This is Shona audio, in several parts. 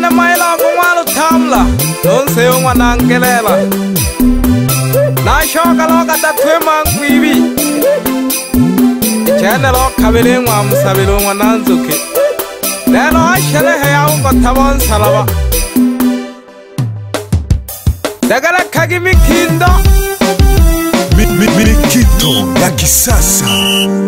ne mailako ngwalo thamla nonseo ngwanankelela nacoka loka tathwe mankwibi cene lokhabele ngwa msabelo ngwananzuke lelo acelehe yau ngotha bonsalaba dekelekhaki mikhindo mikhindo ya kisasa mi, mi,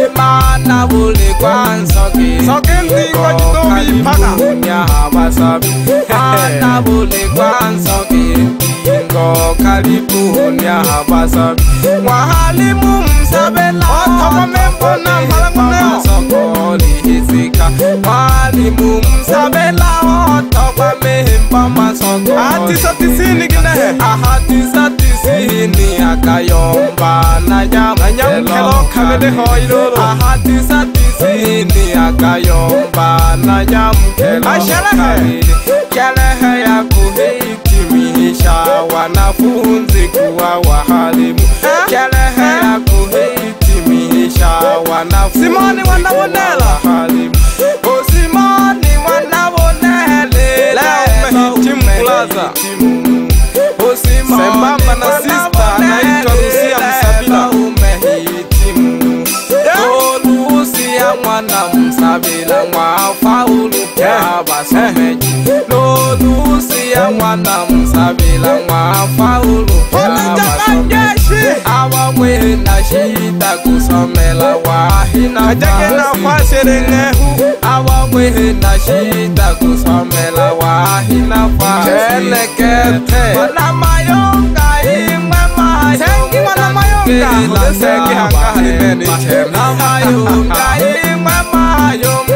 emana bolekwa nsokeaaaana bolekwa nsoke ngokalipunya abasabi mwahalimu msabelaoolihisika mwahalimu msabela otokwa mehemba masoko ahatisa tisini akayomba nanyam nanyamukelo kabede hoyiroro akayomba nanyamukelo kabili kelehe ya kuhitimisha wanafunzi kuwa brother sembamba na sister anaitwa Lucia Msabila umehitimu oh, Lucia mwana Msabila mwafaulu kwa wasomeji Lolu Awa na ya nwana m sabila nwa afa uru awa we na shita kusomela wahi na fasi awa kwe na shita kusomela wahi na fasi chelekete wana mayonga imwe mayo wana mayonga ndese kihanga halimeni chelekete wana mayonga imwe mayo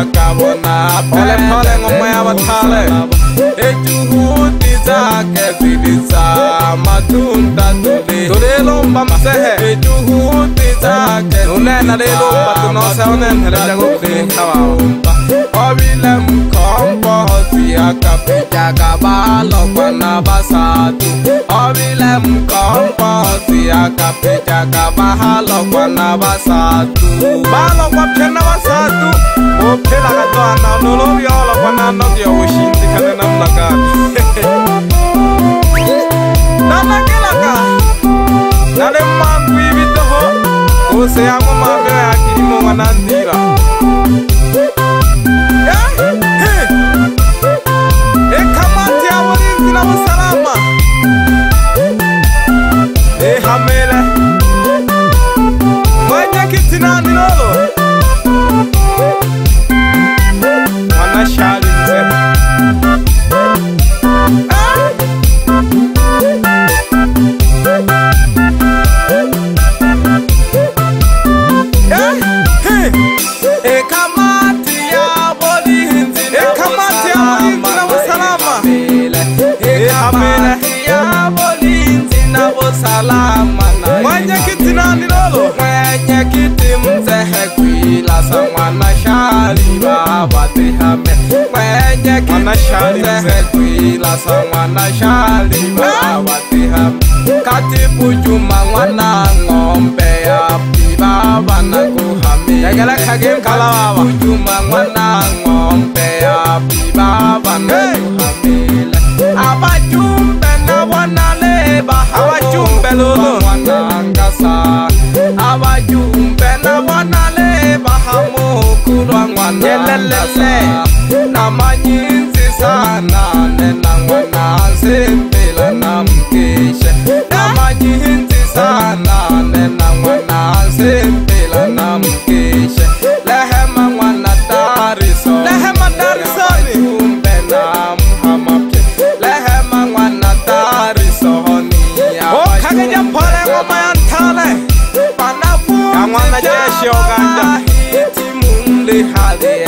akabona pholephole ngomoya bathale etunguti zake zilisa matunda tulilombamsehe etunguti zake unena lilumbatunose unenhele jakukhikhawao obile mkombozi akapijakabalo kwana basatu obile mkombozi akapijakabahalo kwana basatu balo kwapyana basatu ophela katwana lolovyola kwanana ndiya wuxindzi khale na mlakani nanakelaka na le mangwivitoho e hose ya n'wimanga ya kimo nwa na ndila mwana xalivava tiha ka tipucuma n'wana ngombe ya pivava na ku hamilepucuma n'wana ngombe ya pivava na ku hamile a va cumbe na vona le vahamun'wana nga sani a va cumbe na vona le vahamukulwa n'wana nga sani namanyinzisana nenangwana zimbila namkeshe namanyinzisana nenangwana zimbila namkeshe lehema n'wana tariso lehema tarisoni tumbe na mhamapye lehema n'wana tarisoni okhakenyamphole oh, ngoma ya nthale vanafuka n'wana jeshe oganda hiti mumlihaliye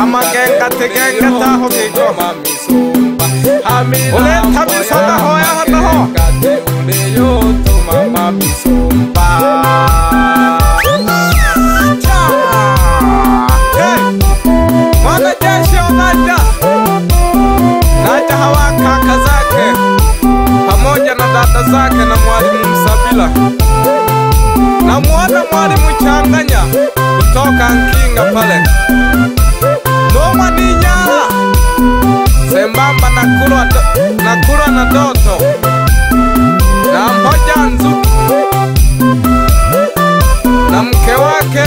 amakenga tegengetaho giko uletabisaga hoya hataho mwanajeshi onaja naja hawa zake pamoja na zake na mwalimu Msabila na mwana mwalimu Changanya kutoka Nkinga pale nakula, nakula na doto na mmoja nzuri na mke wake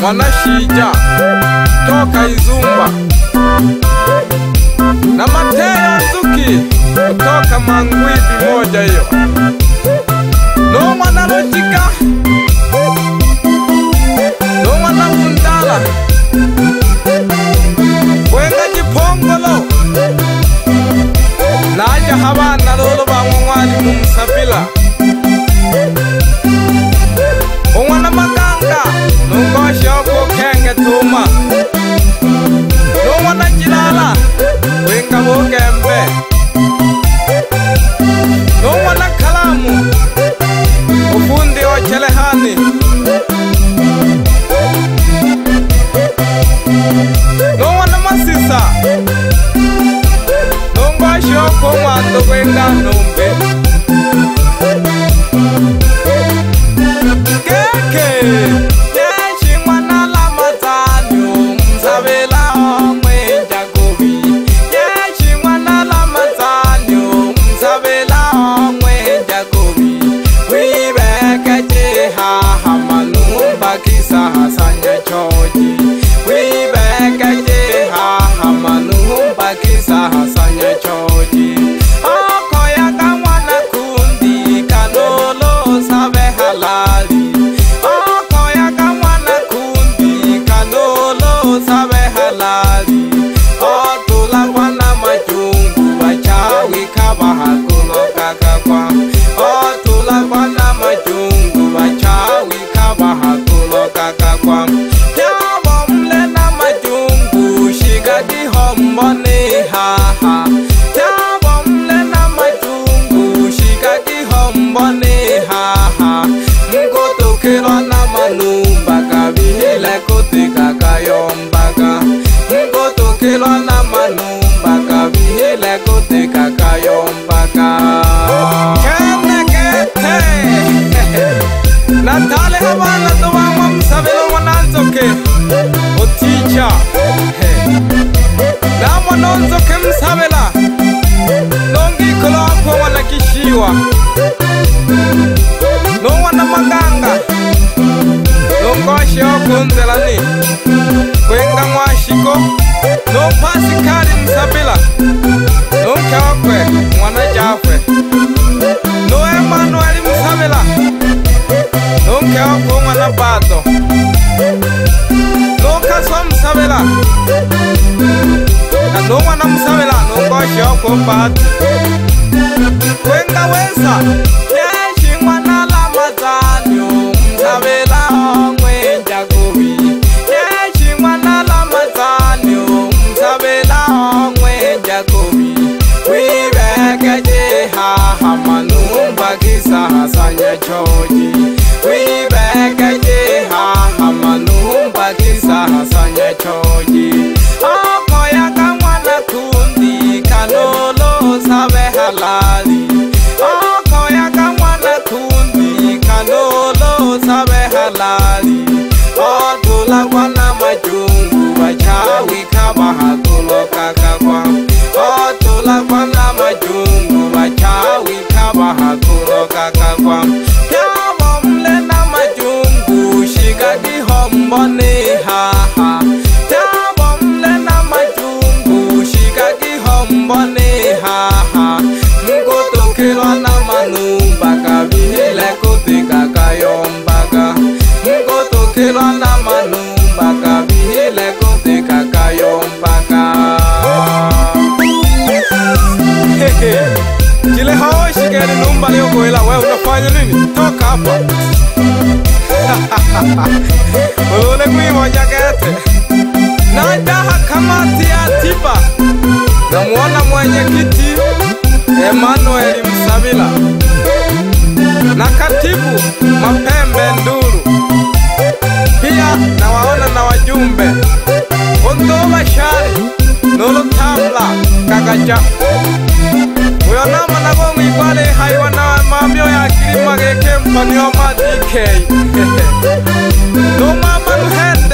mwanashija toka Izumba na Mateya Nzuki kutoka Mangwidi moja hiyo no mwanalotika no mwana undala ga bana le le bangwangwadi mo mosapela o ngwana makanka nongoshoko kenge tuma le o ngwana kilala oenka bokempe le o ngwana kalamu ofundi ochelehane ani kwenga mwashiko no pasikali msabila no nkhawakwe mwana jakwe no emanueli msabila no nkhawakwe mwana bato no kaswa msabila na no mwana msabila no ngoshiokwe bato kwenga wesa Ule kuimoja gete nadaha kamati ya tiba, namuona mwenyekiti Emmanuel Msabila na katibu Mapembe Nduru, pia nawaona na wajumbe Ondo Bashari Nuru Tamla Kagaja yona manago mwibale haiwana mamio ya kilima geke mpanio ma dk noma manuhene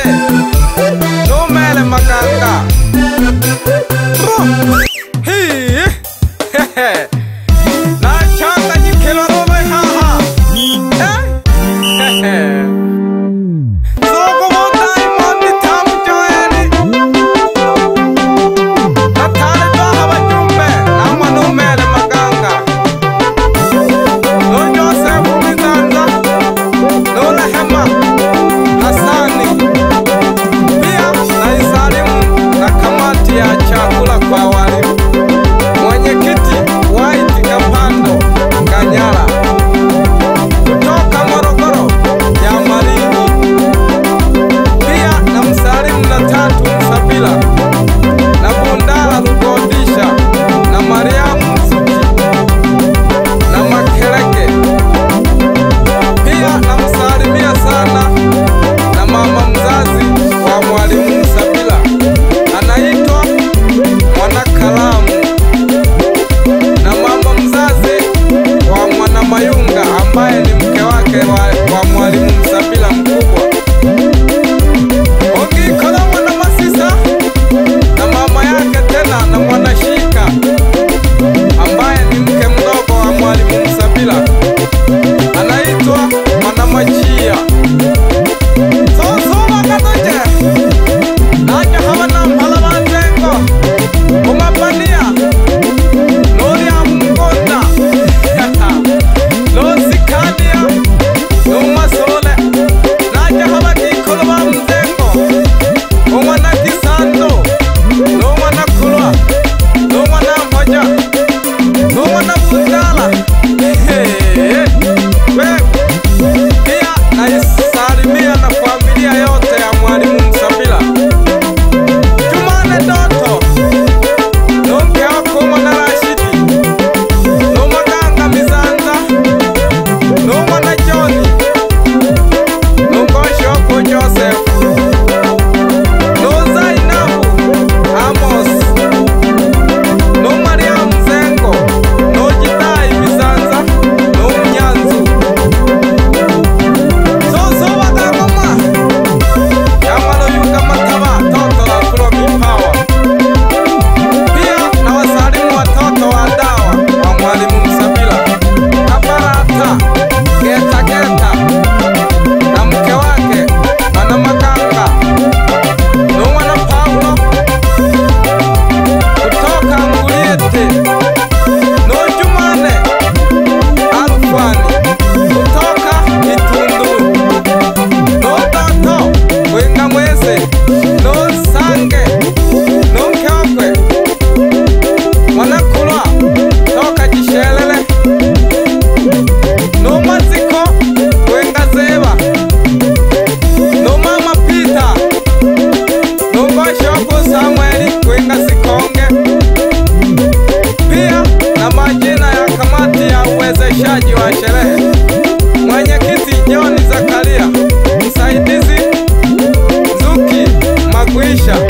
maisha